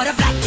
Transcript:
for the black